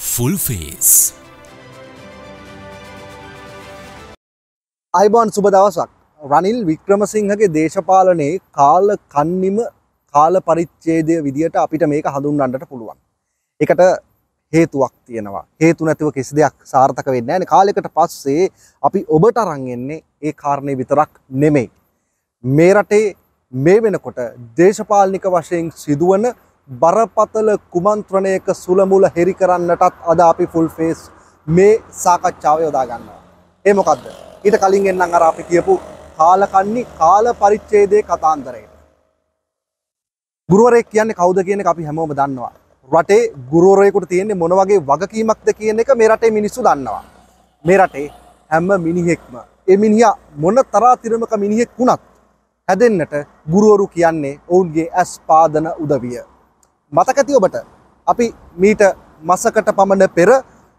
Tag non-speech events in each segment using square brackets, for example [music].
Full face අයිබෝන් සුබ දවසක් රනිල් වික්‍රමසිංහගේ දේශපාලනයේ කාල කන්නිම කාල පරිච්චේදය විදියට අපිට මේක හඳුන්වන්නට පුළුවන්. එකට හේතුවක් තියෙනවා. හේතු නැතිව කිසි දෙයක් සාර්ථක වෙන්නේ නැහැ. කාලයකට පස්සේ අපි ඔබට අරන් එන්නේ ඒ කාරණේ විතරක් නෙමෙයි. මේ රටේ මේ වෙනකොට දේශපාලනික වශයෙන් සිදුවන බරපතල කුමන්ත්‍රණයක සුළමුල හෙරි කරන්නටත් අද අපි ෆුල් ෆේස් මේ සාකච්ඡාව යොදා ගන්නවා. ඒ මොකද්ද? ඊට කලින් එන්නම් අර අපි කියපු කාලකන්නි කාල පරිච්ඡේදයේ කතාන්දරයට. ගුරුවරයෙක් කියන්නේ කවුද කියන එක අපි හැමෝම දන්නවා. රටේ ගුරුවරයෙකුට තියෙන්නේ මොන වගේ වගකීමක්ද කියන එක මේ රටේ මිනිස්සු දන්නවා. මේ රටේ හැම මිනිහෙක්ම ඒ මිනිහා මොන තරාතිරමක මිනිහෙක් වුණත් හැදෙන්නට ගුරුවරු කියන්නේ ඔවුන්ගේ ඇස් පාදන උදවිය. මතක ඇති ඔබට අපි මීට මසකට පමණ පෙර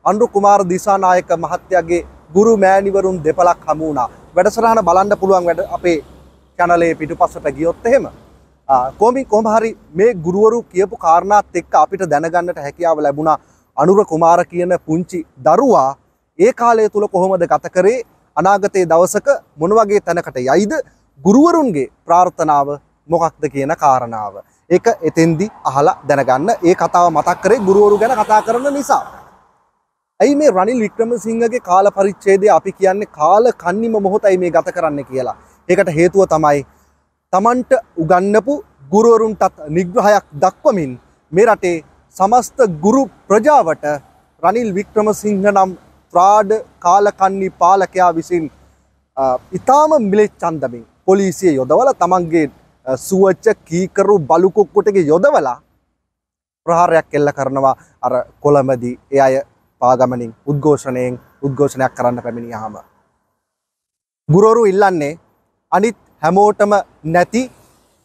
අනුරු කුමාර දිසානායක මහත්තයාගේ ගුරු මෑණිවරුන් දෙපලක් හමු වුණා. වැඩසටහන බලන්න පුළුවන් වැඩ අපේ channelේ පිටුපසට ගියොත් එහෙම. කොමින් කොහොම හරි මේ ගුරුවරු කියපු කාරණාත් එක්ක අපිට දැනගන්නට හැකියාව ලැබුණා අනුර කුමාර කියන පුංචි දරුවා ඒ කාලය තුල කොහොමද ගත කරේ අනාගතයේ දවසක මොන වගේ තැනකට යයිද ගුරුවරුන්ගේ ප්‍රාර්ථනාව මොකක්ද කියන කාරණාව. ඒක එතෙන්දි අහලා දැනගන්න ඒ කතාව මතක් කරේ ගුරුවරු ගැන කතා කරන නිසා. ඇයි මේ රනිල් වික්‍රමසිංහගේ කාල පරිච්ඡේදය අපි කියන්නේ කාල කන්නිම මොහොතයි මේ ගත කරන්න කියලා. ඒකට හේතුව තමයි තමන්ට උගන්නපු ගුරුවරුන්ටත් නිග්‍රහයක් දක්වමින් මේ රටේ සමස්ත ගුරු ප්‍රජාවට රනිල් වික්‍රමසිංහ නම් ත්‍රාඩ කාලකන්නි පාලකයා විසින් ඉතාම මිලෙච්චන්දමින් පොලිසිය යොදවල තමන්ගේ සුවච්ච කීකරු බලුකොක්කොටගේ යොදවලා ප්‍රහාරයක් එල්ල කරනවා අර කොළඹදී ඒ අය පාගමනින් උද්ඝෝෂණයෙන් උද්ඝෝෂණයක් කරන්න පැමිණියාම. ගුරුවරු ඉල්ලන්නේ අනිත් හැමෝටම නැති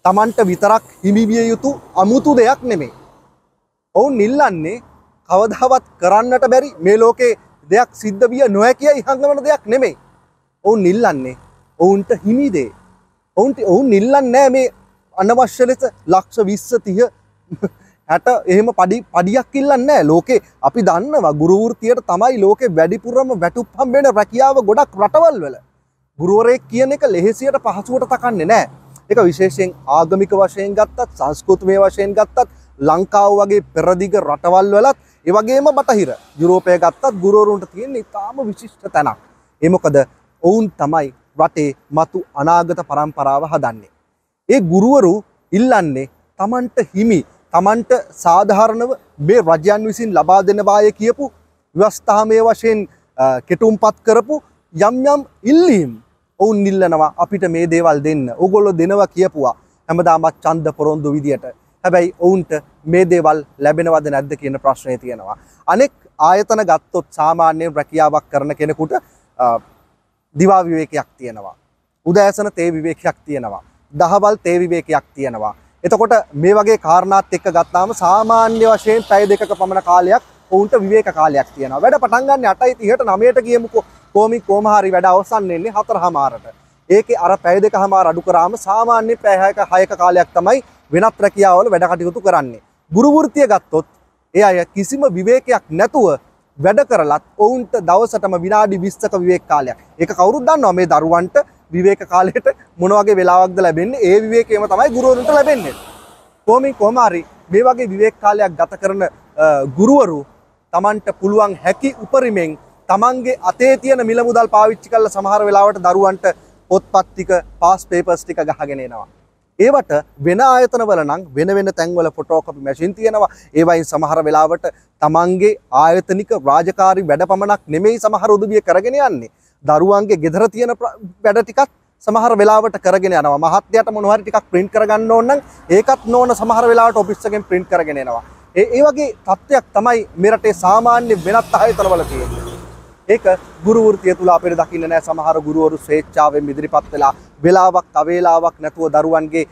තමන්ට විතරක් හිමිවිය යුතු අමුතු දෙයක් නෙමේ. ඔවුන් ඉල්ලන්නේ කවදාවත් කරන්නට බැරි මේ ලෝකේ දෙයක් සිද්ධ විය නොහැකිය ඉහඟවන දෙයක් නෙමෙයි. ඔවුන් ඉල්ලන්නේ ඔවුන්ට හිමිදේ. ඔවුන්ට ඔවුන් ඉල්ලන්නේ නෑ මේ අනවශ්‍ය ලෙස ලක්ෂ 20 30 හැට එහෙම පඩි පඩියක් ඉල්ලන්නේ ලෝකේ අපි දන්නවා ගුරු වෘත්තියට තමයි ලෝකේ වැඩිපුරම වැටුප් හම්බෙන රැකියාව ගොඩක් රටවල් වල. ගුරුවරයෙක් කියන එක ලෙහෙසියට පහසුවට තකන්නේ නැහැ. ඒක විශේෂයෙන් ආගමික වශයෙන් ගත්තත් සංස්කෘතිමය වශයෙන් ගත්තත් ලංකාව වගේ පෙරදිග රටවල් වලත් ඒ වගේම බටහිර යුරෝපය ගත්තත් ගුරුවරුන්ට තියෙන ඉතාම විශිෂ්ට තැනක්. ඒ මොකද ඔවුන් තමයි රටේ මතු අනාගත පරම්පරාව හදන්නේ. ඒ ගුරුවරු ඉල්ලන්නේ Tamanට හිමි තමන්ට සාධාරණව මේ රජයන් විසින් ලබා දෙනවාය කියපු ව්‍යවස්ථාමය වශයෙන් කෙටුම්පත් කරපු යම් යම් ඉල්ලීම් ඔවුන් ඉල්ලනවා අපිට මේ දේවල් දෙන්න. ඕගොල්ලෝ දෙනවා කියපුවා. හැමදාමත් ඡන්ද පොරොන්දු විදියට. හැබැයි ඔවුන්ට මේ දේවල් ලැබෙනවද නැද්ද කියන ප්‍රශ්නය තියෙනවා. අනෙක් ආයතන ගත්තොත් සාමාන්‍යයෙන් රැකියාවක් කරන කෙනෙකුට දිවා විවේකයක් තියෙනවා. උදෑසන තේ විවේකයක් තියෙනවා. දහවල් තේ විවේකයක් තියෙනවා. එතකොට මේ වගේ කාරණාත් එක්ක ගත්තාම සාමාන්‍ය වශයෙන් පැය දෙකක පමණ කාලයක් ඔවුන්ට විවේක කාලයක් තියෙනවා. වැඩ පටන් ගන්න 8:30ට 9ට ගියමුකෝ. කොමි කොහම හරි වැඩ අවසන් වෙන්නේ 4:00මාරට. ඒකේ අර පැය දෙකමාර අඩු කරාම සාමාන්‍ය පැය 6ක 6ක කාලයක් තමයි වෙනත් රැකියාවල වැඩ කටයුතු කරන්නේ. ගුරු වෘත්තිය ගත්තොත් ඒ අය කිසිම විවේකයක් නැතුව වැඩ කරලත් ඔවුන්ට දවසටම විනාඩි 20ක විවේක කාලයක්. ඒක කවුරුත් දන්නවා මේ දරුවන්ට විවේක කාලයට මොන වගේ වෙලාවක්ද ලැබෙන්නේ ඒ විවේකයම තමයි ගුරුවරුන්ට ලැබෙන්නේ. කොහොමින් කොහම හරි මේ වගේ විවේක කාලයක් ගත කරන ගුරුවරු Tamanට පුළුවන් හැකි උපරිමෙන් Tamanගේ අතේ තියෙන මිල මුදල් පාවිච්චි කරලා සමහර වෙලාවට දරුවන්ට පොත්පත් ටික පාස් පේපර්ස් ටික ගහගෙන එනවා. ඒවට වෙන ආයතනවල නම් වෙන වෙන තැන්වල ෆොටෝකොපි මැෂින් තියෙනවා. ඒවයින් සමහර වෙලාවට Tamanගේ ආයතනික රාජකාරි වැඩ පමණක් නෙමෙයි සමහර උදවිය කරගෙන යන්නේ. දරුවන්ගේ ගෙදර තියෙන වැඩ ටිකත් සමහර වෙලාවට කරගෙන යනවා. මහත්යට මොනවා හරි ටිකක් print කරගන්න ඕන නම් ඒකත් නොවන සමහර වෙලාවට ඔෆිස් එකෙන් print කරගෙන එනවා. ඒ ඒ වගේ තත්ත්වයක් තමයි මේ රටේ සාමාන්‍ය වෙනත් ආයතනවල තියෙන්නේ. ඒක ගුරු වෘත්තිය තුල අපිට දකින්න නෑ සමහර ගුරුවරු ස්වේච්ඡාවෙන් ඉදිරිපත් වෙලා වෙලාවක් අවේලාවක් නැතුව දරුවන්ගේ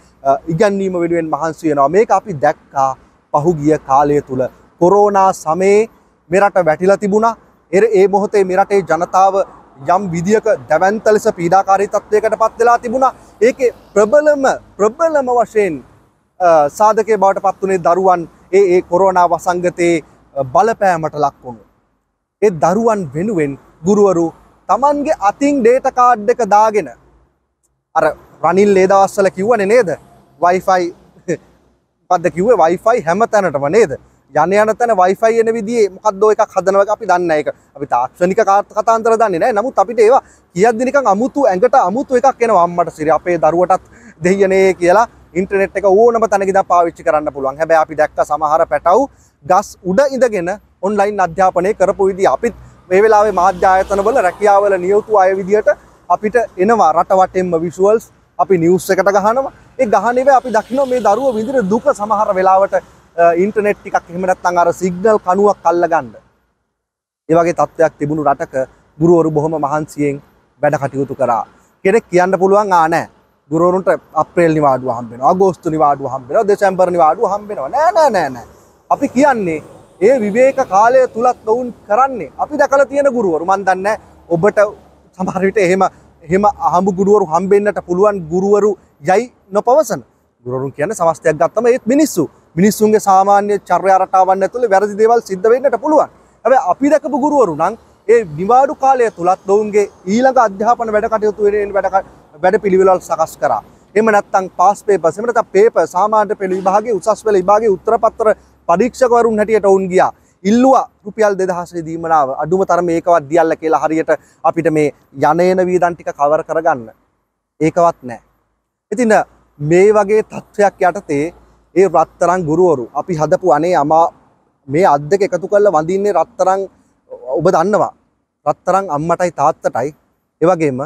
ඉගැන්වීම වෙනුවෙන් මහන්සි වෙනවා. මේක අපි දැක්කා පහුගිය කාලය තුල කොරෝනා සමයේ මෙරට වැටිලා තිබුණා. ඒ මොහොතේ මෙරටේ ජනතාව යම් විදියක දැවන්ත ලෙස පීඩාකාරී තත්ත්වයකට පත් වෙලා තිබුණා. ඒකේ ප්‍රබලම ප්‍රබලම වශයෙන් සාධකයේ බවට පත් වුණේ දරුවන් ඒ ඒ කොරෝනා වසංගතයේ බලපෑමට ලක් වුණු. ඒ දරුවන් වෙනුවෙන් ගුරුවරු තමන්ගේ අතින් ඩේට කාඩ් එක දාගෙන අර රනිල් ඒ දවස්වල කිව්වනේ නේද? Wi-Fi [laughs] පද්ද කිව්වේ Wi-Fi හැම තැනටම නේද? යන යන තැන Wi-Fi එන විදිහේ මොකක්ද එකක් හදනවා එක අපි දන්නේ නැහැ ඒක. අපි තාක්ෂණික කතාන්තර දන්නේ නැහැ. නමුත් අපිට ඒවා කියද්දි නිකන් අමුතු ඇඟට අමුතු එකක් එනවා අම්මට සිරි අපේ දරුවටත් දෙයියනේ කියලා ඉන්ටර්නෙට් එක ඕනම තැනක ඉඳන් පාවිච්චි කරන්න පුළුවන්. හැබැයි අපි දැක්ක සමහර පැටව් ගස් උඩ ඉඳගෙන ඔන්ලයින් අධ්‍යාපනය කරපු විදිහ අපිත් මේ වෙලාවේ මාධ්‍ය ආයතනවල රැකියාවල නියුතු අය විදිහට අපිට එනවා රටවටෙන්ම විෂුවල්ස් අපි නිවුස් එකට ගහනවා ඒ ගහනෙව අපි දකිනවා මේ දරුව විඳින දුක සමහර වෙලාවට ඉන්ටර්නෙට් ටිකක් එහෙම නැත්නම් අර සිග්නල් කණුවක් අල්ලගන්න. ඒ වගේ තත්ත්වයක් තිබුණු රටක ගුරුවරු බොහොම මහන්සියෙන් වැඩ කටයුතු කරා. කෙනෙක් කියන්න පුළුවන් ආ නෑ. ගුරුවරුන්ට අප්‍රේල් නිවාඩුව හම්බෙනවා, අගෝස්තු නිවාඩුව හම්බෙනවා, දෙසැම්බර් නිවාඩුව හම්බෙනවා. නෑ නෑ නෑ නෑ. අපි කියන්නේ ඒ විවේක කාලය තුලත් ඔවුන් කරන්නේ අපි දැකලා තියෙන ගුරුවරු මන් දන්නේ ඔබට සමහර විට එහෙම එහෙම අහඹු ගුරුවරු හම්බෙන්නට පුළුවන් ගුරුවරු යයි නොපවසන. ගුරුවරුන් කියන්නේ සමස්තයක් ගත්තම ඒත් මිනිස්සු. මිනිස්සුන්ගේ සාමාන්‍ය චර්යා රටාවන් ඇතුළේ වැරදි දේවල් සිද්ධ වෙන්නට පුළුවන්. හැබැයි අපි දැකපු ගුරුවරු නම් ඒ නිවාඩු කාලය තුලත් ඔවුන්ගේ ඊළඟ අධ්‍යාපන වැඩ කටයුතු වෙන වැඩ වැඩ පිළිවෙළවල් සකස් කරා. එහෙම නැත්නම් පාස් පේපර්ස් එහෙම නැත්නම් පේපර් සාමාන්‍ය පෙළ විභාගයේ උසස් පෙළ විභාගයේ උත්තර පත්‍ර පරීක්ෂකවරුන් හැටියට ඔවුන් ගියා. ඉල්ලුවා රුපියල් 2000 දීමනාව අඩුම තරම ඒකවත් දියල්ල කියලා හරියට අපිට මේ යනේන වීදන් ටික කවර් කරගන්න. ඒකවත් නැහැ. ඉතින් මේ වගේ තත්ත්වයක් යටතේ ඒ රත්තරන් ගුරුවරු අපි හදපු අනේ අමා මේ අත් දෙක එකතු කරලා වඳින්නේ රත්තරන් ඔබ දන්නවා. රත්තරන් අම්මටයි තාත්තටයි ඒ වගේම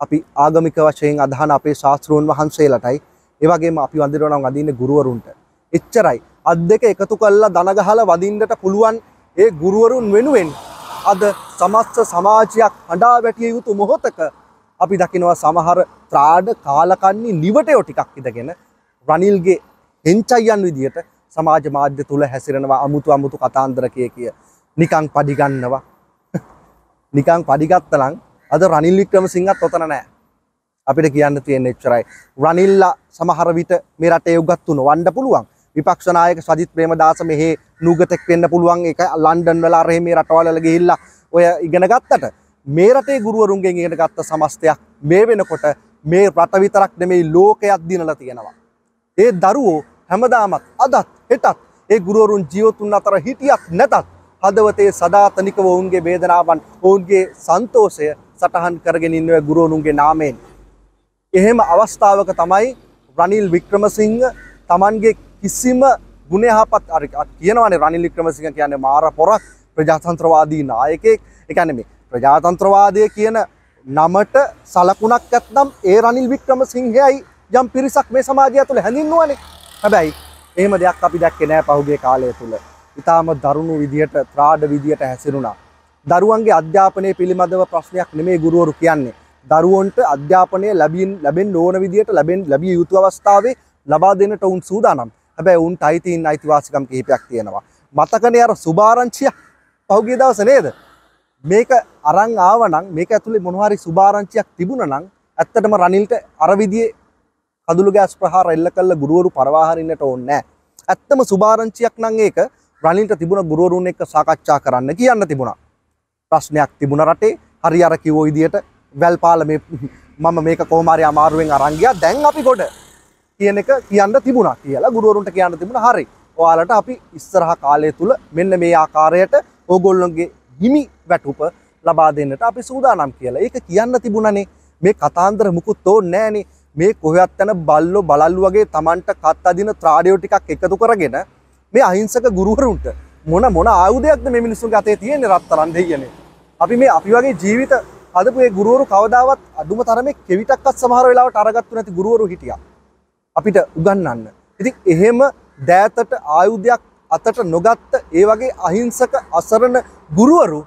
අපි ආගමික වශයෙන් අදහන අපේ ශාස්ත්‍රූන් වහන්සේලටයි ඒ වගේම අපි වඳිනවා නම් වඳින්නේ ගුරුවරුන්ට. එච්චරයි. අත් දෙක එකතු කල්ලා දනගහල වදින්නට පුළුවන් ඒ ගුරුවරුන් වෙනුවෙන් අද සමස්ත සමාජයක් හඬා වැටිය යුතු මොහොතක අපි දකිනවා සමහර ත්‍රාඩ කාලකන්නේ නිවටයෝ ටිකක් ඉදගෙන රනිල්ගේ හෙංචයියන් විදියට සමාජ මාධ්‍ය තුළ හැසිරෙනවා අමුතු අමුතු කතාන්දර කිය. කිය නිකං පඩිගන්නවා. නිකං පඩිගත්තලං අද රනිල් වික්‍රමසිංහත් ඔතන නෑ. අපිට කියන්න තියෙන එච්චරයි. රනිල්ලා සමහර විට මේ රටේ උගත්තුන වණ්ඩ පුළුවන්. විපක්ෂ නායක සජිත් ප්‍රේමදාස මෙහි නූගතෙක් වෙන්න පුළුවන් ඒක ලන්ඩන් වල අර මේ රටවල ගිහිල්ලා ඔය ඉගෙන ගත්තට මේ රටේ ගුරුවරුන්ගෙන් ඉගෙන ගත්ත සමස්තයක් මේ වෙනකොට මේ රට විතරක් නෙමෙයි ලෝකයක් දිනලා තියෙනවා. ඒ දරුවෝ හැමදාමත් අදත් හෙටත් ඒ ගුරුවරුන් ජීවතුන් අතර හිටියක් නැතත් හදවතේ සදාතනිකව ඔවුන්ගේ වේදනාවන් ඔවුන්ගේ සන්තෝෂය සටහන් කරගෙන ඉන්නවා ගුරුවරුන්ගේ නාමයෙන්. එහෙම අවස්ථාවක තමයි රනිල් වික්‍රමසිංහ තමන්ගේ කිසිම ගුණයහපත් අර කියනවනේ රනිල් වික්‍රමසිංහ කියන්නේ මාර පොරක් ප්‍රජාතන්ත්‍රවාදී නායකයෙක්. ඒ කියන්නේ මේ ප්‍රජාතන්ත්‍රවාදය කියන නමට සලකුණක් ඇත්නම් ඒ රනිල් වික්‍රමසිංහයයි යම් පිරිසක් මේ සමාජය තුළ හැඳින්වුවනේ. හැබැයි එහෙම දෙයක් අපි දැක්කේ නෑ පහුගිය කාලය තුල. ඊටාම දරුණු විදියට ත්‍රාඩ විදියට හැසිරුණා. දරුවන්ගේ අධ්‍යාපනය පිළිබඳව ප්‍රශ්නයක් නෙමේ ගුරුවරු කියන්නේ. දරුවන්ට අධ්‍යාපනය ලැබින් ලැබෙන් ඕන විදියට ලැබෙන් ලැබිය යුතු අවස්ථාවේ ලබා දෙන්නට ඔවුන් සූදානම්. හැබැයි උන්ට අයිතින් අයිතිවාසිකම් කිහිපයක් තියෙනවා. මතකනේ අර සුභාරංචිය පහුගිය දවස නේද? මේක අරන් ආවනම් මේක ඇතුලේ මොන හරි සුභාරංචියක් තිබුණා නම් ඇත්තටම රනිල්ට අර විදිහේ කඳුළු ගෑස් ප්‍රහාර එල්ල කළ ගුරුවරු පරවා හරින්නට ඕනේ නැහැ. ඇත්තම සුභාරංචියක් නම් ඒක රනිල්ට තිබුණ ගුරුවරුන් එක්ක සාකච්ඡා කරන්න කියන්න තිබුණා. ප්‍රශ්නයක් තිබුණ රටේ හරි අර කිව්ව විදිහට වැල්පාල මේ මම මේක කොහොම හරි අමාරුවෙන් අරන් ගියා. දැන් අපි ගොඩ කියන එක කියන්න තිබුණා කියලා ගුරුවරුන්ට කියන්න තිබුණ හරි. ඔයාලට අපි ඉස්සරහ කාලය තුළ මෙන්න මේ ආකාරයට ඕගොල්ලොන්ගේ හිමි වැටුප ලබා දෙන්නට අපි සූදානම් කියලා. ඒක කියන්න තිබුණනේ. මේ කතාන්දර මුකුත් ඕනේ නෑනේ මේ කොහෙවත් යන බල්ලෝ බලල්ලු වගේ Tamanට කත් අදින ත්‍රාඩියෝ ටිකක් එකතු කරගෙන මේ අහිංසක ගුරුවරුන්ට මොන මොන ආයුධයක්ද මේ මිනිස්සුන්ගේ අතේ තියෙන්නේ රත්තරන් දෙයියනේ. අපි මේ අපි වගේ ජීවිත හදපු ඒ ගුරුවරු කවදාවත් අඩුම තරමේ කෙවිතක්වත් සමහර වෙලාවට අරගත්තු නැති ගුරුවරු හිටියා. අපිට උගන්වන්න. ඉතින් එහෙම දෑතට ආයුධයක් අතට නොගත්ත ඒ වගේ අහිංසක අසරණ ගුරුවරු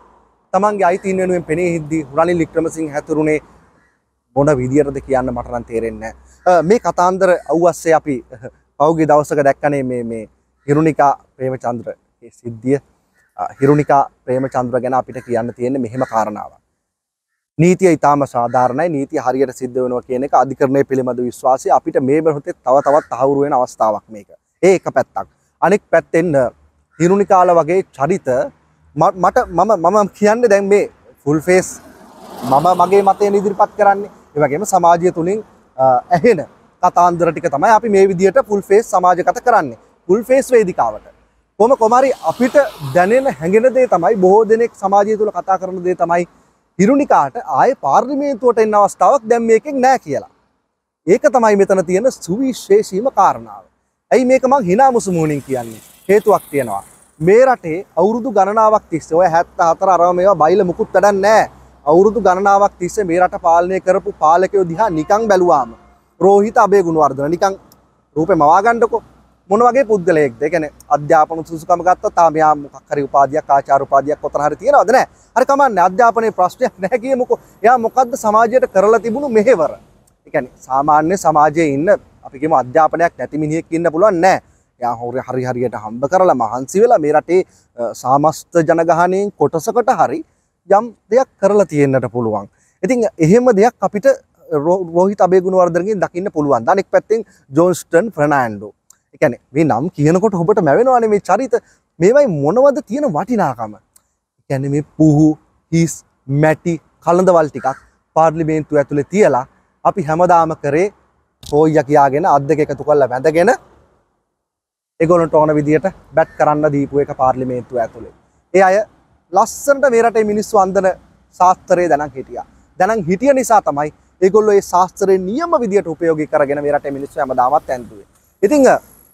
තමන්ගේ අයිතින් වෙනුවෙන් පෙනී හිද්දී රනිල් වික්‍රමසිංහ හැතුරුනේ මොන විදියටද කියන්න මට නම් තේරෙන්නේ මේ කතාන්දර අවුස්සේ අපි පෞගේ දවසක දැක්කනේ මේ මේ හිරුනිකා ප්‍රේමචන්ද්‍ර සිද්ධිය හිරුනිකා ප්‍රේමචන්ද්‍ර ගැන අපිට කියන්න තියෙන්නේ මෙහෙම කාරණාවක්. නීතිය ඉතාම සාධාරණයි නීතිය හරියට සිද්ධ වෙනවා කියන එක අධිකරණය පිළිබඳ විශ්වාසය අපිට මේ මොහොතේ තව තවත් තහවුරු වෙන අවස්ථාවක් මේක. ඒ එක පැත්තක්. අනෙක් පැත්තෙන් හිරුණිකාල වගේ චරිත මට මම මම කියන්න දැන් මේ ෆුල් ෆේස් මම මගේ මතය ඉදිරිපත් කරන්නේ ඒ වගේම සමාජය තුලින් ඇහෙන කතාන්දර ටික තමයි අපි මේ විදිහට ෆුල් ෆේස් සමාජගත කරන්නේ ෆුල් ෆේස් වේදිකාවට කොම කොමරි අපිට දැනෙන හැඟෙන දේ තමයි බොහෝ දෙනෙක් සමාජය තුළ කතා කරන දේ තමයි හිරුණිකාට ආය පාර්ලිමේන්තුවට එන්න අවස්ථාවක් දැම් මේකෙන් නෑ කියලා. ඒක තමයි මෙතන තියෙන සුවිශේෂීම කාරණාව. ඇයි මේක මං හිනා මුසුමුණින් කියන්නේ හේතුවක් තියෙනවා. මේ රටේ අවුරුදු ගණනාවක් තිස්සේ ඔය හැත්ත හතර අරම මේවා බයිල මුකුත් වැඩක් නෑ. අවුරුදු ගණනාවක් තිස්සේ මේ රට පාලනය කරපු පාලකයෝ දිහා නිකං බැලුවාම රෝහිත අබේ ගුණවර්ධන නිකං රූපේ මවා ගන්නකො මොන වගේ පුද්ගලයෙක්ද? ඒ කියන්නේ අධ්‍යාපන සුසුකම ගත්තොත් තාම යා මොකක් හරි උපාධියක් ආචාර උපාධියක් කොතන හරි තියෙනවද නැහැ. හරි කමන්නේ අධ්‍යාපනයේ ප්‍රශ්නයක් නැහැ කියමුකෝ. එයා මොකද්ද සමාජයට කරලා තිබුණු මෙහෙවර? ඒ කියන්නේ සාමාන්‍ය සමාජයේ ඉන්න අපි කියමු අධ්‍යාපනයක් නැති මිනිහෙක් ඉන්න පුළුවන් නැහැ. එයා හොරි හරි හරියට හම්බ කරලා මහන්සි වෙලා මේ රටේ සාමස්ත ජනගහනයෙන් කොටසකට හරි යම් දෙයක් කරලා තියෙන්නට පුළුවන්. ඉතින් එහෙම දෙයක් අපිට රෝහිත අබේගුණවර්ධනගෙන් දකින්න පුළුවන්. අනෙක් පැත්තෙන් ජෝන්ස්ටන් ෆර්නෑන්ඩෝ එකන මේ නම් කියනකොට ඔබට මැවෙනවාන මේ චරිත. මේවයි මොනවද තියෙන වටිනාකම? එකැන මේ පුහු හිස් මැටි කළඳවල් ටිකක් පාර්ලිමේන්තු ඇතුළේ තියලා අපි හැමදාම කරේ හෝය කියාගෙන අත් දෙක එකතු කල්ල වැඳගෙන එගොලට ඕන විදියට බැට් කරන්න දීපු එක පාර්ලිමේන්තු ඇතුළේ ඒ අය ලස්සනට මේරට මිනිස්සු අන්දන ශාස්තරය දැනන් හිටිය. දැනන් හිටිය නිසා තමයි ඒගොල්ලෝ ඒ ශාස්ත්‍රයේ නියම විදියට උපයෝගී කරගෙන මේ රටේ මිනිස්සු හැමදාමත් ඇන්දුවේ. ඉතින්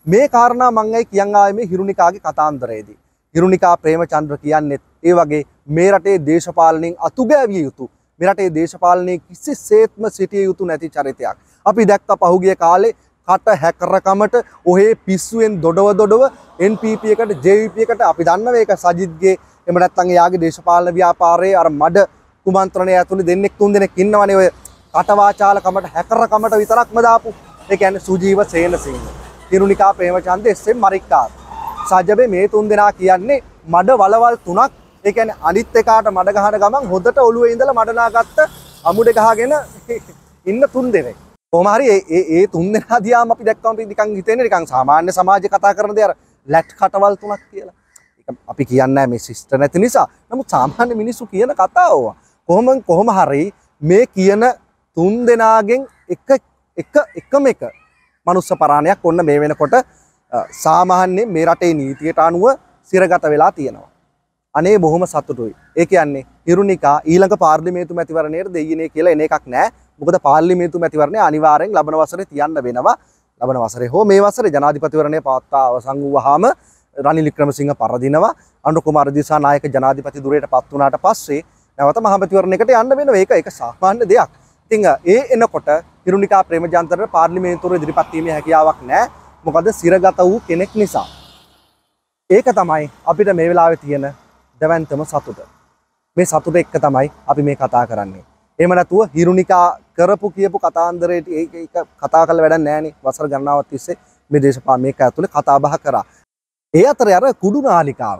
මේ කාරණා මං ඇයි කියන් ආවේ මේ හිරුනිකාගේ කතාන්තරයේදී. හිරුනිකා ප්‍රේමචන්ද්‍ර කියන්නේ ඒ වගේ මේ රටේ දේශපාලනයෙන් අතුගෑවිය යුතු මේ රටේ දේශපාලනයේ කිසිසේත්ම සිටිය යුතු නැති චරිතයක්. අපි දැක්ක පහුගිය කාලේ කට හැකරකමට ඔහේ පිස්සුවෙන් දොඩව දොඩව NPP එකට JVP එකට අපි දන්නව ඒක සජිත්ගේ එහෙම නැත්නම් එයාගේ දේශපාලන ව්‍යාපාරයේ අර මඩ කුමන්ත්‍රණය ඇතුළේ දෙන්නෙක් තුන් දෙනෙක් ඉන්නවනේ ඔය කටවාචාලකමට හැකරකමට විතරක්ම දාපු ඒ කියන්නේ සුජීව සේනසිංහ තිරුණිකා ප්‍රේමචන්ද එස්.එම්. මරික්කාත්. සජබේ මේ තුන් දෙනා කියන්නේ මඩ වලවල් තුනක් ඒ කියන්නේ අනිත් එකාට මඩ ගහන ගමන් හොදට ඔළුවේ ඉඳලා මඩ නාගත්ත අමුඩ ගහගෙන [laughs] ඉන්න තුන් දෙනෙක්. කොහොම හරි ඒ ඒ තුන් දෙනා දිහාම අපි දැක්කම නිකන් හිතෙන්නේ නිකන් සාමාන්‍ය සමාජේ කතා කරන දේ අර ලැට් කටවල් තුනක් කියලා. අපි කියන්නේ මේ සිස්ටර් නැති නිසා. නමුත් සාමාන්‍ය මිනිස්සු කියන කතා ඕවා. කොහොම කොහොම හරි මේ කියන තුන් දෙනාගෙන් එක එක එකම එක මනුස්ස පරාණයක් ඔන්න මේ වෙනකොට සාමාන්‍යයෙන් මේ රටේ නීතියට අනුව සිරගත වෙලා තියෙනවා. අනේ බොහොම සතුටුයි. ඒ කියන්නේ හිරුනිකා ඊළඟ පාර්ලිමේන්තු මැතිවරණයට දෙයිනේ කියලා එන එකක් නෑ. මොකද පාර්ලිමේන්තු මැතිවරණය අනිවාර්යෙන් ලබන වසරේ තියන්න වෙනවා. ලබන වසරේ හෝ මේ වසරේ ජනාධිපතිවරණය පවත්වා අවසන් වුවහම රනිල් වික්‍රමසිංහ පරදිනවා. අනුර කුමාර දිසානායක ජනාධිපති ධුරයට පත් වුණාට පස්සේ නැවත මහමැතිවරණයකට යන්න වෙනවා. ඒක ඒක සාමාන්‍ය දෙයක්. ඉතින් ඒ එනකොට හිරුනිකා ප්‍රේමජාන්තරට පාර්ලිමේන්තුවේ ඉදිරිපත් වීමේ හැකියාවක් නැහැ. මොකද සිරගත වූ කෙනෙක් නිසා. ඒක තමයි අපිට මේ වෙලාවේ තියෙන දැවැන්තම සතුට. මේ සතුට එක්ක තමයි අපි මේ කතා කරන්නේ. එහෙම නැතුව හිරුනිකා කරපු කියපු කතාන්දරයට ඒක කතා කරලා වැඩක් නැහැ නේ. වසර ගණනාවක් තිස්සේ මේ දේශපාලන මේක ඇතුලේ කතා බහ කරා. ඒ අතර අර කුඩු නාලිකාව.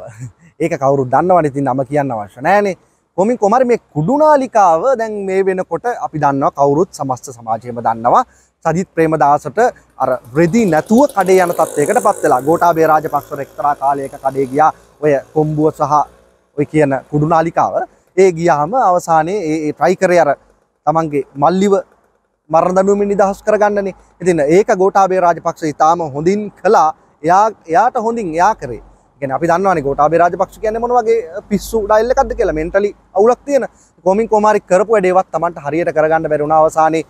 ඒක කවුරුත් දන්නවනේ ඉතින් නම කියන්න අවශ්‍ය නැහැනේ. කොමින් කොමරි මේ කුඩුනාලිකාව දැන් මේ වෙනකොට අපි දන්නවා කවුරුත් සමස්ත සමාජයම දන්නවා සජිත් ප්‍රේමදාසට අර රෙදි නැතුව කඩේ යන තත්වයකට පත් වෙලා ගෝඨාභය රාජපක්ෂ එක්තරා කාලයක කඩේ ගියා ඔය කොම්බුව සහ ඔය කියන කුඩුනාලිකාව ඒ ගියාම අවසානයේ ඒ ඒ ට්‍රයි කරේ අර තමන්ගේ මල්ලිව මරණ දඬුවමින් නිදහස් කරගන්නනේ. ඉතින් ඒක ගෝඨාභය රාජපක්ෂ ඉතාම හොඳින් කළා. එයා එයාට හොඳින් එයා කරේ. ගැන අපි දන්නවනේ ගෝඨාභය රාජපක්ෂ කියන්නේ මොන වගේ පිස්සු ඩයිල් එකක්ද කියලා. මෙන්ටලි අවුලක් තියෙන. කොමින් කොමාරි කරපු වැඩේවත් Tamanට හරියට කරගන්න බැරි වුණා. අවසානයේ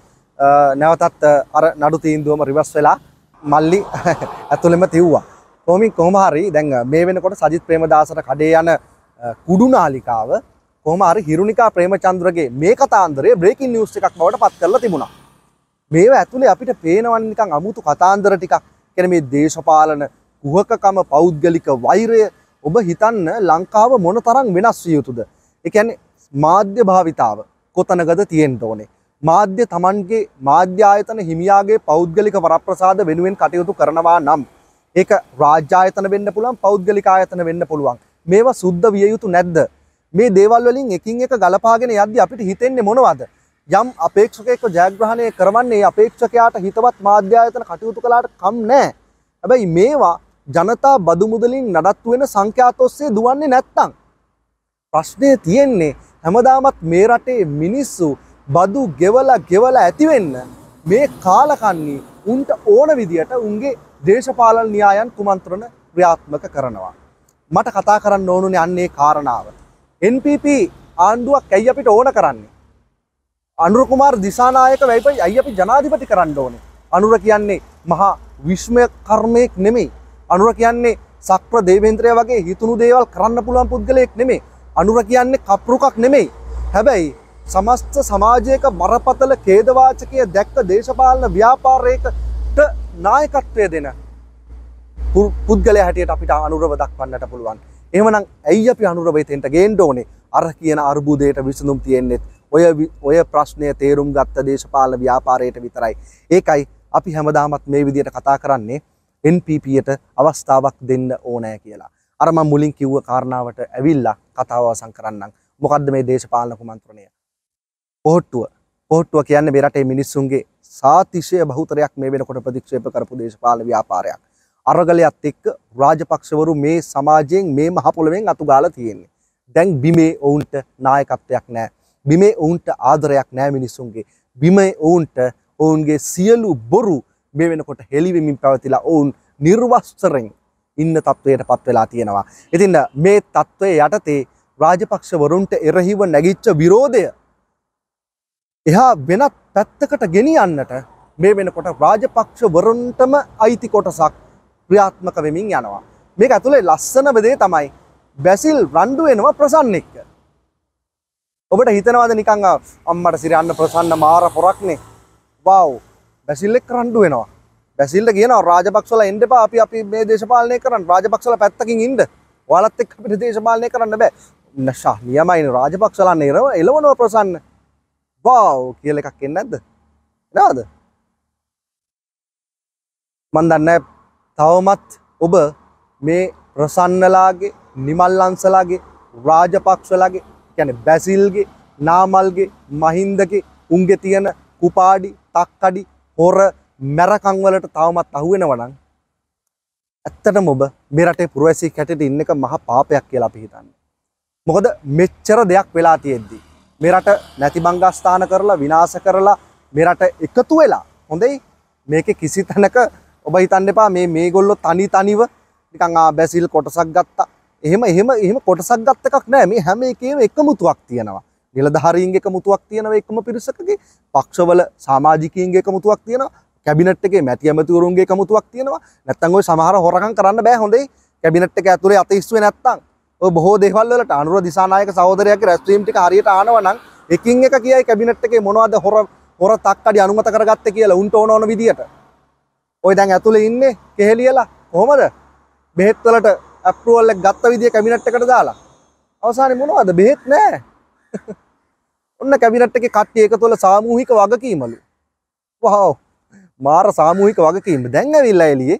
නැවතත් අර නඩු තීන්දුවම රිවර්ස් වෙලා මල්ලි [laughs] ඇතුළෙම තිව්වා. කොමින් කොහොම හරි දැන් මේ වෙනකොට සජිත් ප්‍රේමදාසට කඩේ යන කුඩු නාලිකාව කොහොම හරි හිරුනිකා ප්‍රේමචන්ද්‍රගේ මේ කතාන්දරය බ්‍රේකින් නිවුස් එකක් බවට පත් කරලා තිබුණා. මේවා ඇතුලේ අපිට පේනවන්නේ නිකන් අමුතු කතාන්දර ටිකක්. කියන්නේ මේ දේශපාලන කුහකකම පෞද්ගලික වෛරය ඔබ හිතන්න ලංකාව මොන තරම් වෙනස් විය යුතුද. එකැන්නේ මාධ්‍ය භාවිතාව කොතනගද තියෙන්ට ඕනේ. මාධ්‍ය තමන්ගේ මාධ්‍ය ආයතන හිමියාගේ පෞද්ගලික වරප්‍රසාද වෙනුවෙන් කටයුතු කරනවා නම්. ඒක රාජ්‍යායතන වෙන්න පුළුවන් පෞද්ගලික ආයතන වෙන්න පුළුවන්. මේවා සුද්ධ විය යුතු නැද්ද. මේ දේවල් වලින් එකින් එක ගලපාගෙන යද්දි අපිට හිතෙන්නේ මොනවද? යම් අපේක්ෂකයෙක්ව ජයග්‍රහණය කරවන්නේ අපේක්ෂකයාට හිතවත් මාධ්‍ය ආයතන කටයුතු කළාට කම් නැහැ. හැබැයි මේවා ජනතා බදු මුදලින් නඩත්තු වෙන සංඛ්‍යාත ඔස්සේ දුවන්නේ නැත්තම් ප්‍රශ්නය තියෙන්නේ හැමදාමත් මේ රටේ මිනිස්සු බදු ගෙවලා ගෙවලා ඇති වෙන්න මේ කාලකන්නි උන්ට ඕන විදියට උන්ගේ දේශපාලන න්‍යායන් කුමන්ත්‍රණ ක්‍රියාත්මක කරනවා. මට කතා කරන්න ඕනුනේ අන්නේ කාරණාව. NPP ආණ්ඩුවක් ඇයි අපිට ඕන කරන්නේ. අනුර කුමාර් දිසානායක වැයිපයි ඇයි අපි ජනාධිපති කරන්න ඕනේ. අනුර කියන්නේ මහා විශ්මය කර්මයෙක් නෙමෙයි. අනුර කියන්නේ සක්‍ර දේවේන්ද්‍රය වගේ හිතුණු දේවල් කරන්න පුළුවන් පුද්ගලයෙක් නෙමෙයි. අනුර කියන්නේ කප්රුකක් නෙමෙයි. හැබැයි සමස්ත සමාජයක බරපතල ඛේදවාචකය දැක්ක දේශපාලන ව්‍යාපාරයකට නායකත්වය දෙන පුද්ගලයා හැටියට අපිට අනුරව දක්වන්නට පුළුවන්. එහෙමනම් ඇයි අපි අනුරව එතෙන්ට ගේන්න ඕනේ? අර කියන අර්බුදයට විසඳුම් තියෙන්නේ ඔය ඔය ප්‍රශ්නය තේරුම් ගත්ත දේශපාලන ව්‍යාපාරයට විතරයි. ඒකයි අපි හැමදාමත් මේ විදිහට කතා කරන්නේ NPPට අවස්ථාවක් දෙන්න ඕනෑ කියලා. අර මම මුලින් කිව්ව කාරණාවට ඇවිල්ලා කතාව අවසන් කරන්නම්. මොකද්ද මේ දේශපාලන කුමන්ත්‍රණය? පොහොට්ටුව. පොහොට්ටුව කියන්නේ මේ රටේ මිනිස්සුන්ගේ සාතිශය බහුතරයක් මේ වෙනකොට ප්‍රතික්ෂේප කරපු දේශපාලන ව්‍යාපාරයක්. අරගලයත් එක්ක රාජපක්ෂවරු මේ සමාජයෙන් මේ මහ පොළවෙන් අතු ගාලා තියෙන්නේ. දැන් බිමේ ඔවුන්ට නායකත්වයක් නැහැ. බිමේ ඔවුන්ට ආදරයක් නැහැ මිනිස්සුන්ගේ. බිමේ ඔවුන්ට ඔවුන්ගේ සියලු බොරු මේ වෙනකොට හෙළිවෙමින් පැවතිලා ඔවුන් නිර්වස්තරෙන් ඉන්න තත්ත්වයට පත් වෙලා තියෙනවා. ඉතින් මේ තත්ත්වය යටතේ රාජපක්ෂවරුන්ට එරහිව නැගිච්ච විරෝධය එහා වෙනත් පැත්තකට ගෙනියන්නට මේ වෙනකොට රාජපක්ෂවරුන්ටම අයිති කොටසක් ක්‍රියාත්මක වෙමින් යනවා. මේක ඇතුලේ ලස්සනම දේ තමයි බැසිල් රණ්ඩු වෙනවා ප්‍රසන්න එක්ක. ඔබට හිතනවාද නිකන් අම්මට සිරයන්න ප්‍රසන්න මාර පොරක්නේ. වව් බැසිල් එක්ක රණ්ඩු වෙනවා. බැසිල්ට කියනවා රාජපක්ෂලා එන්න එපා අපි අපි මේ දේශපාලනය කරන්න. රාජපක්ෂලා පැත්තකින් ඉන්න. ඔයාලත් එක්ක අපිට දේශපාලනය කරන්න බෑ. නෂා නියමයිනේ රාජපක්ෂලා නේරව එළවනවා ප්‍රසන්න. වව් කියලා එකක් එන්නේ නැද්ද? නේද? මන් දන්නේ තවමත් ඔබ මේ ප්‍රසන්නලාගේ නිමල්ලංසලාගේ රාජපක්ෂලාගේ කියන්නේ බැසිල්ගේ නාමල්ගේ මහින්දගේ උන්ගේ තියෙන කුපාඩි තක්කඩි හොර මැරකම් වලට තවමත් අහු වෙනවා නම් ඇත්තටම ඔබ මේ රටේ පුරවැසියෙක් හැටියට ඉන්න එක මහා පාපයක් කියලා අපි හිතන්නේ. මොකද මෙච්චර දෙයක් වෙලා තියෙද්දි මේ රට නැති බංගස්ථාන කරලා විනාශ කරලා මේ රට එකතු වෙලා හොඳයි මේකේ කිසි තැනක ඔබ හිතන්න එපා මේ මේගොල්ලෝ තනි තනිව නිකන් ආ බැසිල් කොටසක් ගත්තා. එහෙම එහෙම එහෙම කොටසක් ගත්ත එකක් නෑ. මේ හැම එකේම එකමුතුවක් තියෙනවා. නිලධාරීන්ගේ එකමුතුවක් තියෙනවා එකම පිරිසකගේ. පක්ෂවල සමාජිකයින්ගේ එකමුතුවක් තියෙනවා. කැබිනට් එකේ මැති ඇමතිවරුන්ගේ එකමුතුවක් තියෙනවා. නැත්තම් ওই සමහර හොරකම් කරන්න බෑ හොඳයි. කැබිනට් එක ඇතුලේ අත ඉස්සුවේ නැත්තම් ඔය බොහෝ දේවල් වලට අනුර දිසානායක සහෝදරයාගේ රැස්වීම් ටික හරියට ආනවා නම් එකින් එක කියයි කැබිනට් එකේ මොනවද හොර හොර තක්කඩි අනුමත කරගත්තේ කියලා උන්ට ඕන ඕන විදියට. ඔය දැන් ඇතුලේ ඉන්නේ කෙහෙලියලා කොහමද බෙහෙත් වලට ඇප්‍රූවල් එක ගත්ත විදිය කැබිනට් එකට දාලා අවසානයේ මොනවද බෙහෙත් නැහැ [laughs] ඔන්න කැබිනට් එකේ කට්ටිය එකතු වෙලා සාමූහික වගකීමලු. වහව් මාර සාමූහික වගකීම. දැන් ඇවිල්ලා එළියේ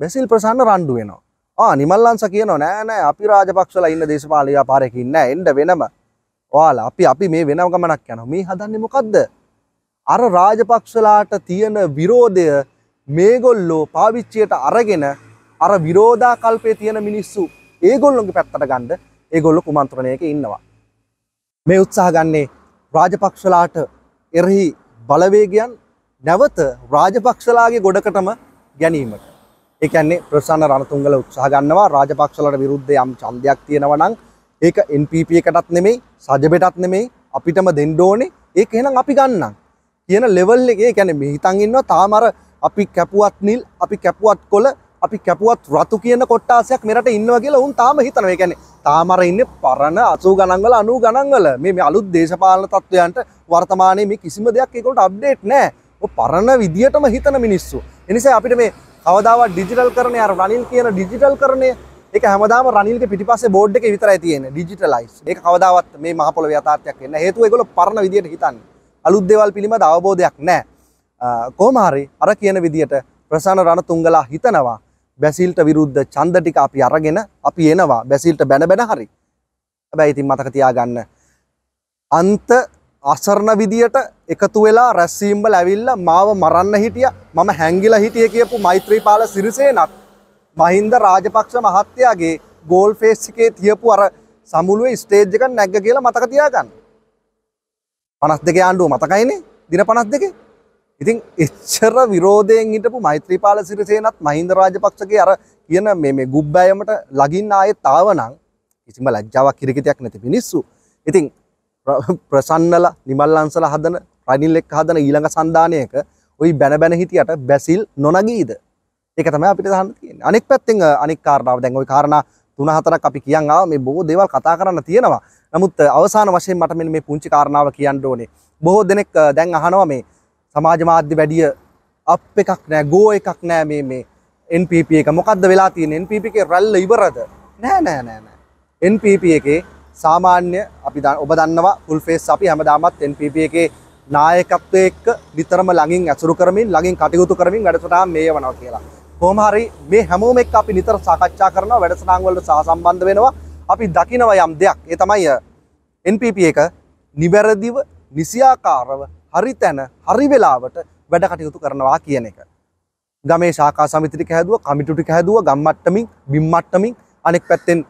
බැසිල් ප්‍රසන්න රණ්ඩු වෙනවා. ආ නිමල්ලන්ස කියනවා නෑ නෑ අපි රාජපක්ෂලා ඉන්න දේශපාලන ව්‍යාපාරයක ඉන්නේ නෑ එන්න වෙනම. ඔයාලා අපි අපි මේ වෙනම ගමනක් යනවා. මේ හදන්නේ මොකද්ද? අර රාජපක්ෂලාට තියෙන විරෝධය මේගොල්ලෝ පාවිච්චියට අරගෙන අර විරෝධා කල්පය තියෙන මිනිස්සු ඒගොල්ලොන්ගේ පැත්තට ගණ්ඩ ඒගොල්ලො කුමන්ත්‍රණයක ඉන්නවා. මේ උත්සාහ ගන්නේ රාජපක්ෂලාට එරෙහි බලවේගයන් නැවත රාජපක්ෂලාගේ ගොඩකටම ගැනීමට. එකන්නේ ප්‍රසන්න රණතුංගල උත්සාහ ගන්නවා. රාජපක්ෂලට විරුද්ධ යම් චන්දයක් තියෙනවා නම් ඒක NPP එකටත් නෙමෙයි සජබෙටත් නෙමෙයි අපිටම දෙන්න ඕනේ. ඒක එහෙනම් අපි ගන්නම්. කියන ලෙවල් එකේ කියන්නේ මේ හිතන් ඉන්නවා තාම අර අපි කැපුවත් නිල් අපි කැපුවත් කොළ අපි කැපුවත් රතු කියන කොට්ටාසයක් මෙරට ඉන්නවා කියලා උන් තාම හිතනවා. ඒ කියන්නේ තාම අර ඉන්නේ පරණ 80 ගණන් වල 90 ගණන් වල මේ මේ අලුත් දේශපාලන තත්ත්වයන්ට වර්තමානයේ මේ කිසිම දෙයක් ඒකට අප්ඩේට් නැහැ. ඔය පරණ විදියටම හිතන මිනිස්සු. ඒ නිසා අපිට මේ කවදාවත් ඩිජිටල් කරණය අර රනිල් කියන ඩිජිටල් කරණය ඒක හැමදාම රනිල්ගේ පිටිපස්සේ බෝඩ් එකේ විතරයි තියෙන්නේ ඩිජිටලයිස්. ඒක කවදාවත් මේ මහ පොළොවේ යථාර්ථයක් වෙන්නේ නැහැ. හේතුව ඒගොල්ලෝ පරණ විදියට හිතන්නේ. අලුත් දේවල් පිළිබඳ අවබෝධයක් නැහැ. කෝමහරි අර කියන විදියට ප්‍රසන්න රණතුංගලා හිතනවා බැසිල්ට විරුද්ධ ඡන්ද ටික අපි අරගෙන අපි එනවා බැසිල්ට බැන බැන හරි. හැබැයි ඉතින් මතක තියාගන්න අන්ත අසරණ විදියට එකතු වෙලා රැස්වීම් වල ඇවිල්ලා මාව මරන්න හිටියා මම හැංගිලා හිටියේ කියපු මෛත්‍රීපාල සිරිසේනත් මහින්ද රාජපක්ෂ මහත්තයාගේ ගෝල් ෆේස් එකේ තියපු අර සමුළුවේ ස්ටේජ් එක නැග්ග කියලා මතක තියාගන්න. 52 ආණ්ඩුව මතකයිනේ දින 52. ඉතින් එච්චර විරෝධයෙන් හිටපු මෛත්‍රීපාල සිරිසේනත් මහින්ද රාජපක්ෂගේ අර කියන මේ මේ ගුබ්බෑයමට ලගින් ආයෙත් ආවනම් කිසිම ලැජ්ජාවක් කිරිකිතයක් නැති මිනිස්සු. ඉතින් ප්‍රසන්නල නිමල්ලන්සල හදන රනිල් එක්ක හදන ඊළඟ සන්ධානයක ওই බැන බැන හිටියට බැසිල් නොනගීද? ඒක තමයි අපිට දහන්න තියෙන්නේ. අනෙක් පැත්තෙන් අනෙක් කාරණාව දැන් ওই කාරණා තුන හතරක් අපි කියන් ආවා මේ බොහෝ දේවල් කතා කරන්න තියෙනවා. නමුත් අවසාන වශයෙන් මට මෙන්න මේ පුංචි කාරණාව කියන්න ඕනේ. බොහෝ දෙනෙක් දැන් අහනවා මේ සමාජ මාධ්‍ය වැඩිය අප් එකක් නෑ ගෝ එකක් නෑ මේ මේ NPP එක මොකක්ද වෙලා තියෙන NPP එකේ රැල්ල ඉවරද නෑ නෑ නෑ නෑ NPP එකේ සාමාන්‍ය අපි ඔබ දන්නවා ෆුල් ෆේස් අපි හැමදාමත් NPP එකේ නායකත්වය එක්ක නිතරම ළඟින් ඇසුරු කරමින් ළඟින් කටයුතු කරමින් වැඩසටහන් මේවනවා කියලා. කොහොම හරි මේ හැමෝම එක්ක අපි නිතර සාකච්ඡා කරනවා වැඩසටහන් වලට සහසම්බන්ධ වෙනවා. අපි දකිනවා යම් දෙයක්. ඒ තමයි NPP එක නිවැරදිව නිසියාකාරව හරි තැන හරි වෙලාවට වැඩ කටයුතු කරනවා කියන එක. ගමේ ශාකා සමිතිටික හැදුව කමිටුටික හැදුව ගම්මට්ටමින් බිම්මට්ටමින් අනෙක් පැත්තෙන්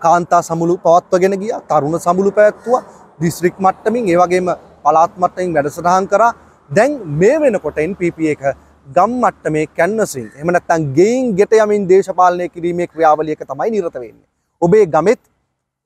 කාන්තා සමුළු පවත්වගෙන ගිය තරුණ සමුළු පැත්තුව දිස්ත්‍රික් මට්ටමින් ඒවගේම පලාත් මට්ටමින් වැඩසටහන් කරා දැන් මේ වෙනකොට NPP එක ගම් මට්ටමේ කැන්වසින් එහෙම නැත්නම් ගෙයින් ගෙට යමින් දේශපාලනය කිරීමේ ක්‍රියාවලියක තමයි නිරත වෙන්නේ. ඔබේ ගමෙත්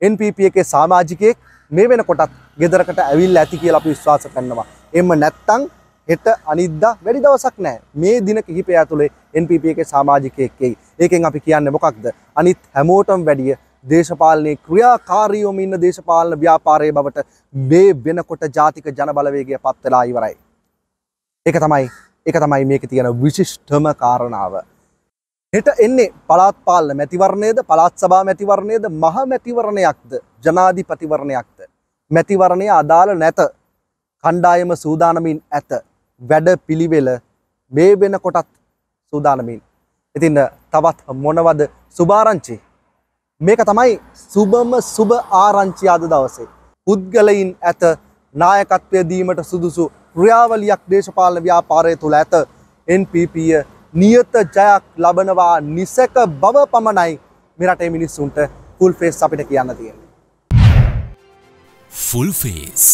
NPP එකේ සමාජිකයෙක් මේ වෙනකොටත් ගෙදරකට ඇවිල්ලා ඇති කියලා අපි විශ්වාස කරනවා. එම නැත්තං හෙට අනිද්දා වැඩි දවසක් නෑ. මේ දින කිහිපය ඇතුළේ NPP එකේ සමාජිකයෙක්ගේ. ඒකෙන් අපි කියන්නේ මොකක්ද? අනිත් හැමෝටම වැඩිය දේශපාලනයේ ක්‍රියාකාරීවම ඉන්න දේශපාලන ව්‍යාපාරයේ බවට මේ වෙනකොට ජාතික ජනබලවේගය පත් වෙලා ඉවරයි. ඒක තමයි ඒක තමයි මේකේ තියෙන විශිෂ්ටම කාරණාව. හෙට එන්නේ පළාත් පාලන මැතිවරණයේද පළාත් සභා මැතිවරණයේද මහ මැතිවරණයක්ද ජනාධිපතිවරණයක්ද? මැතිවරණය අදාළ නැත. කණ්ඩායම සූදානමින් ඇත වැඩ පිළිවෙල මේ වෙන කොටත් සූදානමින්. ඉතින් තවත් මොනවද සුභාරංචි. මේක තමයි සුබම සුබ ආරංචි අද දවසේ. පුද්ගලයින් ඇත නායකත්වය දීමට සුදුසු ක්‍රියාවලියක් දේශපාලන ව්‍යාපාරය තුළ ඇත NPPය නියත ජයක් ලබනවා නිසක බව පමණයි මෙරටේ මිනිස්සුන්ට ෆුල් ෆේස් අපිට කියන්න තියෙන්නේ. Full face